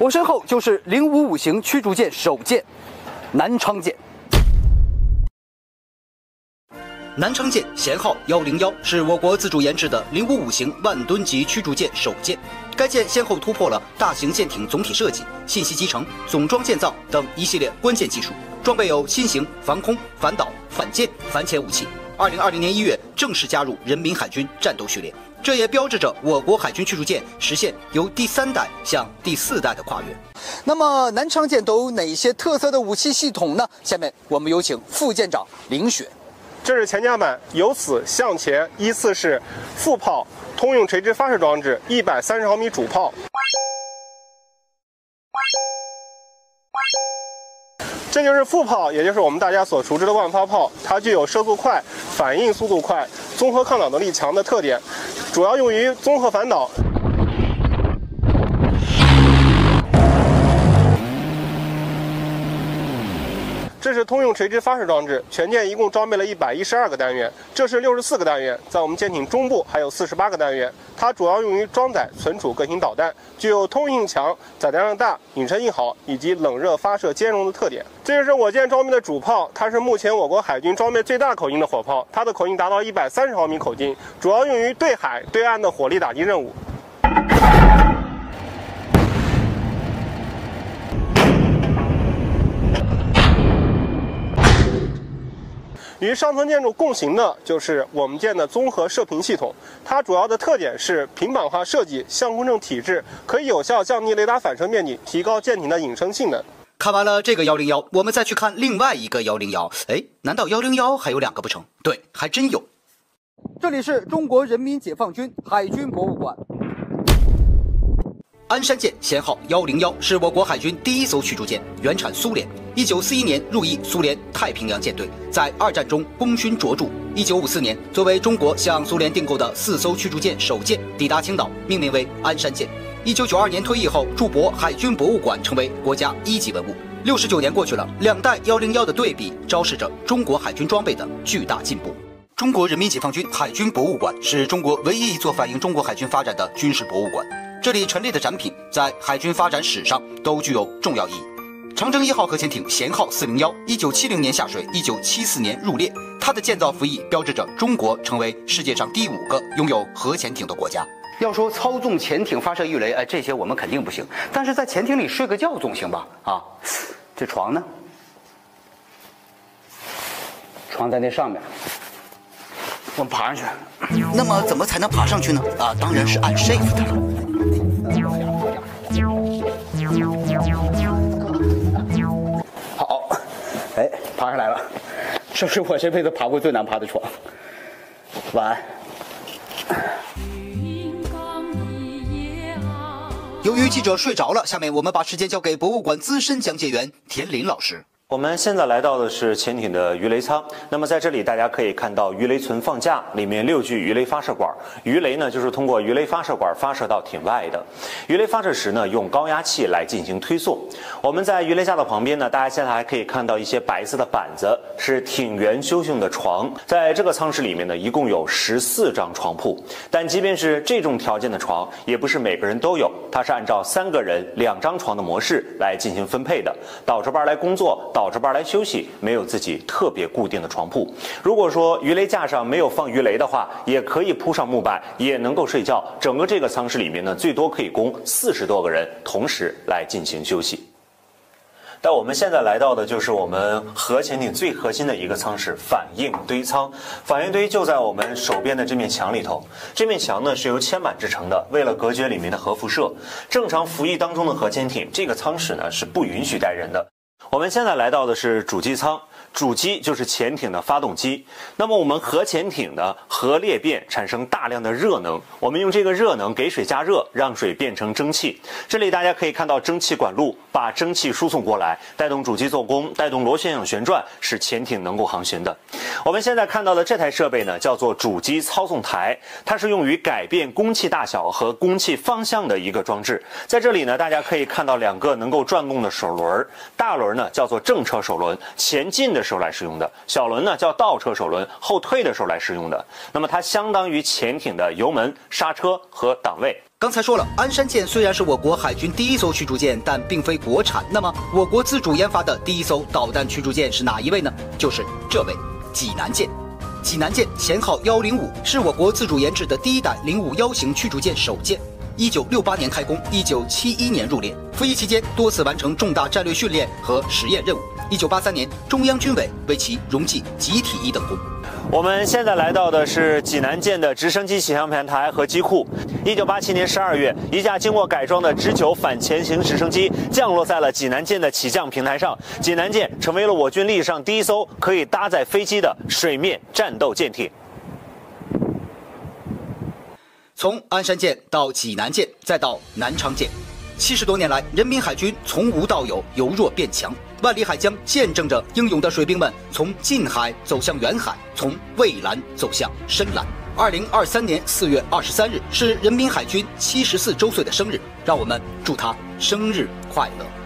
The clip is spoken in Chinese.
我身后就是零五五型驱逐舰首舰南昌舰。南昌舰舷号幺零幺是我国自主研制的零五五型万吨级驱逐舰首舰。该舰先后突破了大型舰艇总体设计、信息集成、总装建造等一系列关键技术，装备有新型防空、反导、反舰、反潜武器。二零二零年一月正式加入人民海军战斗序列，这也标志着我国海军驱逐舰实现由第三代向第四代的跨越。那么，南昌舰都有哪些特色的武器系统呢？下面我们有请副舰长林雪。这是前甲板，由此向前依次是副炮、通用垂直发射装置、一百三十毫米主炮。这就是副炮，也就是我们大家所熟知的万发炮，它具有射速快、反应速度快、综合抗导能力强的特点，主要用于综合反导。这是通用垂直发射装置，全舰一共装备了一百一十二个单元，这是六十四个单元，在我们舰艇中部还有四十八个单元。它主要用于装载、存储各型导弹，具有通用性强、载弹量大、隐身性好以及冷热发射兼容的特点。这就是我舰装备的主炮，它是目前我国海军装备最大口径的火炮，它的口径达到一百三十毫米口径，主要用于对海、对岸的火力打击任务。与上层建筑共行的就是我们舰的综合射频系统，它主要的特点是平板化设计、相控阵体制，可以有效降低雷达反射面积，提高舰艇的隐身性能。看完了这个幺零幺，我们再去看另外一个幺零幺。哎，难道幺零幺还有两个不成？对，还真有。这里是中国人民解放军海军博物馆。鞍山舰舷号幺零幺是我国海军第一艘驱逐舰，原产苏联。一九四一年入役苏联太平洋舰队，在二战中功勋卓著。一九五四年，作为中国向苏联订购的四艘驱逐舰首舰抵达青岛，命名为鞍山舰。一九九二年退役后，驻泊海军博物馆，成为国家一级文物。六十九年过去了，两代幺零幺的对比，昭示着中国海军装备的巨大进步。中国人民解放军海军博物馆是中国唯一一座反映中国海军发展的军事博物馆。这里陈列的展品在海军发展史上都具有重要意义。长征一号核潜艇舷号四零幺，一九七零年下水，一九七四年入列。它的建造服役标志着中国成为世界上第五个拥有核潜艇的国家。要说操纵潜艇发射鱼雷，哎，这些我们肯定不行。但是在潜艇里睡个觉总行吧？啊，这床呢？床在那上面，我们爬上去。那么怎么才能爬上去呢？啊，当然是按 shift 了。好，哎，爬上来了，这是我这辈子爬过最难爬的床。晚安。由于记者睡着了，下面我们把时间交给博物馆资深讲解员田林老师。我们现在来到的是潜艇的鱼雷舱。那么在这里，大家可以看到鱼雷存放架里面六具鱼雷发射管。鱼雷呢，就是通过鱼雷发射管发射到艇外的。鱼雷发射时呢，用高压器来进行推送。我们在鱼雷架的旁边呢，大家现在还可以看到一些白色的板子，是艇员休息的床。在这个舱室里面呢，一共有十四张床铺。但即便是这种条件的床，也不是每个人都有，它是按照三个人两张床的模式来进行分配的。倒着班来工作。倒着班来休息，没有自己特别固定的床铺。如果说鱼雷架上没有放鱼雷的话，也可以铺上木板，也能够睡觉。整个这个舱室里面呢，最多可以供四十多个人同时来进行休息。但我们现在来到的就是我们核潜艇最核心的一个舱室——反应堆舱。反应堆就在我们手边的这面墙里头。这面墙呢是由铅板制成的，为了隔绝里面的核辐射。正常服役当中的核潜艇，这个舱室呢是不允许带人的。我们现在来到的是主机舱。主机就是潜艇的发动机。那么我们核潜艇的核裂变产生大量的热能，我们用这个热能给水加热，让水变成蒸汽。这里大家可以看到蒸汽管路把蒸汽输送过来，带动主机做功，带动螺旋桨旋转，使潜艇能够航行的。我们现在看到的这台设备呢，叫做主机操纵台，它是用于改变供气大小和供气方向的一个装置。在这里呢，大家可以看到两个能够转动的手轮，大轮呢叫做正车手轮，前进的。的时候来使用的小轮呢，叫倒车手轮，后退的时候来使用的。那么它相当于潜艇的油门、刹车和档位。刚才说了，鞍山舰虽然是我国海军第一艘驱逐舰，但并非国产。那么，我国自主研发的第一艘导弹驱逐舰是哪一位呢？就是这位济南舰。济南舰舷号幺零五，是我国自主研制的第一代零五幺型驱逐舰首舰。一九六八年开工，一九七一年入列。服役期间多次完成重大战略训练和实验任务。一九八三年，中央军委为其荣记集体一等功。我们现在来到的是济南舰的直升机起降平台和机库。一九八七年十二月，一架经过改装的直九反潜型直升机降落在了济南舰的起降平台上。济南舰成为了我军历史上第一艘可以搭载飞机的水面战斗舰艇。从鞍山舰到济南舰，再到南昌舰。七十多年来，人民海军从无到有，由弱变强。万里海疆见证着英勇的水兵们从近海走向远海，从蔚蓝走向深蓝。二零二三年四月二十三日是人民海军七十四周岁的生日，让我们祝他生日快乐。